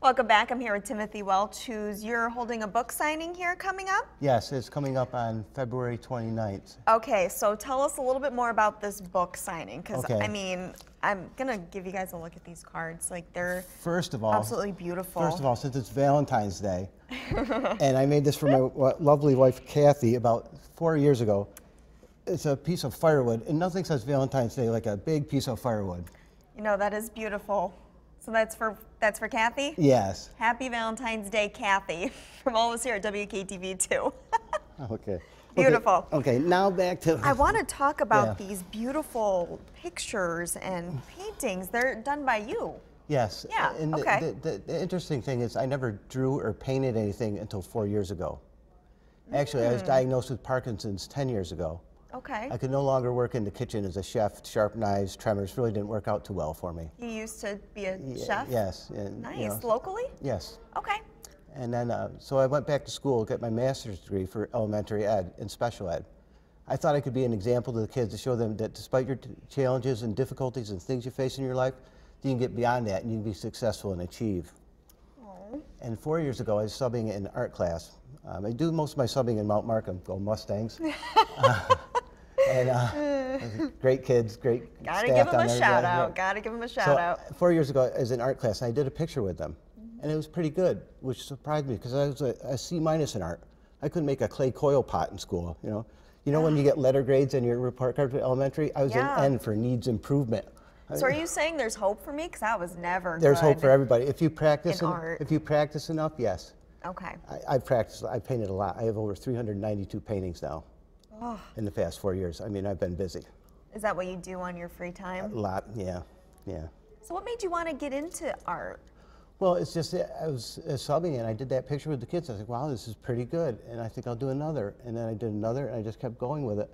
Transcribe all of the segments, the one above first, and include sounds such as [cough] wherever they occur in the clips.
Welcome back. I'm here with Timothy Welch, who's you're holding a book signing here coming up. Yes, it's coming up on February 29th. Okay, so tell us a little bit more about this book signing, because Okay. I mean, I'm gonna give you guys a look at these cards. Like they're First of all, absolutely beautiful. First of all, since it's Valentine's Day, [laughs] and I made this for my lovely wife Kathy about four years ago. It's a piece of firewood, and nothing says Valentine's Day like a big piece of firewood. you know that is beautiful. So that's for that's for Kathy. Yes. Happy Valentine's Day, Kathy, [laughs] from all of us here at WKTV too. [laughs] Okay. Beautiful. Okay, okay, now back to. I want to talk about Yeah. these beautiful pictures and paintings. They're done by you. Yes. Yeah, And okay. the, the, the interesting thing is, I never drew or painted anything until four years ago. Actually, I was Hmm. diagnosed with Parkinson's 10 years ago. Okay. I could no longer work in the kitchen as a chef. Sharp knives, tremors really didn't work out too well for me. You used to be a chef. Yes. And, Nice. you know, Locally. yes. Okay. And then, uh, so I went back to school, get my master's degree for elementary ed and special ed. I thought I could be an example to the kids to show them that despite your t- challenges and difficulties and things you face in your life, you can get beyond that and you can be successful and achieve. And four years ago, I was subbing in art class. Um, I do most of my subbing in Mount Markham, go Mustangs. [laughs] Uh, and uh, [laughs] great kids, great Gotta staff give them a there. shout out. Gotta give them a shout So out. four years ago, I was in art class, I did a picture with them, and it was pretty good, which surprised me because I was a, a C minus in art. I couldn't make a clay coil pot in school. You know, you know when you [gasps] get letter grades on your report card for elementary, I was Yeah. an N for needs improvement. So are you saying there's hope for me? Because I was never. There's hope for everybody if you practice. in en- art. If you practice enough, yes. Okay. I, I've practiced. I painted a lot. I have over 392 paintings now. Oh. In the past four years, I mean, I've been busy. Is that what you do on your free time? A lot, yeah, yeah. So what made you want to get into art? Well, it's just uh, I was uh, subbing and I did that picture with the kids. I was like, wow, this is pretty good. And I think I'll do another. And then I did another and I just kept going with it.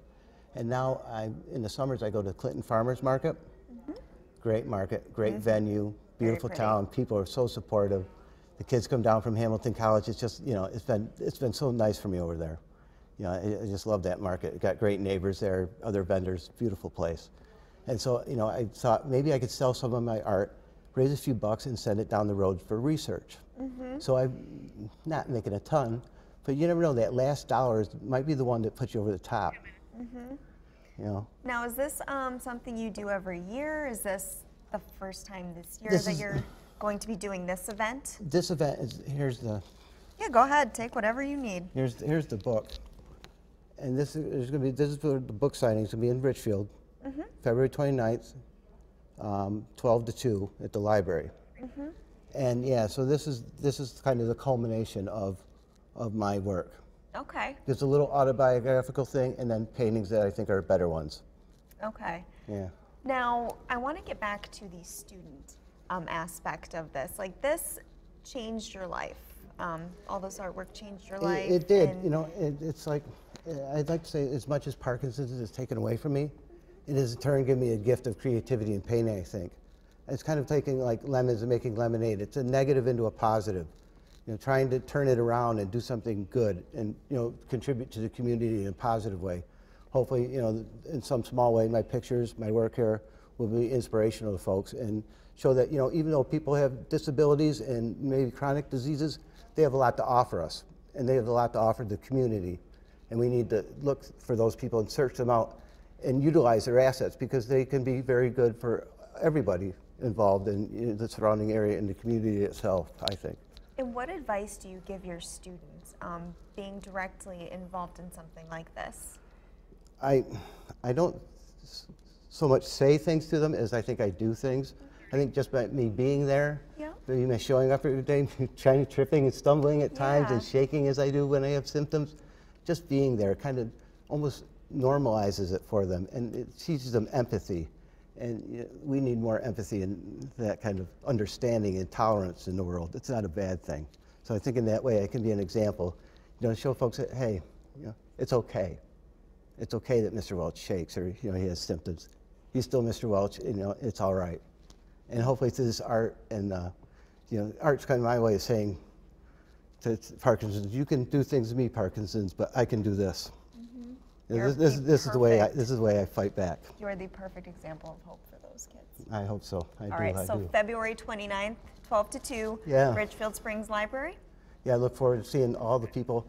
And now I, in the summers, I go to Clinton Farmers Market. Mm-hmm. Great market, great mm-hmm. venue, beautiful town. People are so supportive. The kids come down from Hamilton College. It's just, you know, it's been, it's been so nice for me over there. You know, I, I just love that market. Got great neighbors there, other vendors, beautiful place. And so, you know, I thought maybe I could sell some of my art, raise a few bucks, and send it down the road for research. So I'm not making a ton, but you never know. That last dollar might be the one that puts you over the top. You know, Now, is this um, something you do every year? Is this the first time this year This that you're going to be doing this event? this event is here's the Yeah, go ahead. Take whatever you need. here's here's the book, and this is there's gonna be this is for the book signing. It's gonna be in Richfield, February 29th, um, 12 to 2 at the library. And yeah, so this is this is kind of the culmination of of my work. Okay. There's a little autobiographical thing, and then paintings that I think are better ones. Okay. Yeah. Now, I want to get back to the student um, aspect of this. Like, this changed your life. Um, all this artwork changed your life. It, did. and- You know, it, it's like I'd like to say, as much as Parkinson's is taken away from me, it has in turn given me a gift of creativity and painting. I think it's kind of taking like lemons and making lemonade. It's a negative into a positive. You know, trying to turn it around and do something good, and you know, contribute to the community in a positive way. Hopefully, you know, in some small way, my pictures, my work here will be inspirational to folks and show that you know, even though people have disabilities and maybe chronic diseases, they have a lot to offer us, and they have a lot to offer the community, and we need to look for those people and search them out and utilize their assets because they can be very good for everybody involved in you know, the surrounding area and the community itself. I think. And what advice do you give your students um, being directly involved in something like this? I, I don't so much say things to them as I think I do things. I think just by me being there, Yeah. showing up every day, [laughs] trying tripping and stumbling at times and shaking as I do when I have symptoms, just being there kind of almost normalizes it for them and it teaches them empathy. And you know, we need more empathy and that kind of understanding and tolerance in the world. It's not a bad thing. So I think in that way I can be an example, you know, show folks that hey, you know, it's okay it's okay that Mr. Welch shakes or you know he has symptoms. He's still Mr. Welch. You know it's all right. And hopefully through this art and uh, you know art's kind of my way of saying Parkinson's, you can do things to me, Parkinson's, but I can do this. You're This, this, this is the way I, this is the way I fight back. You're the perfect example of hope for those kids. I hope so. I All do. right, I so do. February 29th, 12 to 2, Yeah. Richfield Springs Library. Yeah, I look forward to seeing all the people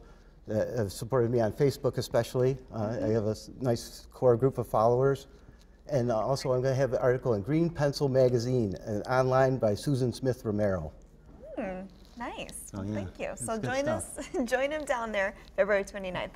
that have supported me on Facebook, especially. Uh, I have a nice core group of followers. And uh, also, I'm going to have an article in Green Pencil Magazine, uh, online by Susan Smith Romero. Nice. Oh, yeah, Thank you. that's So join us, [laughs] join him down there February 29th.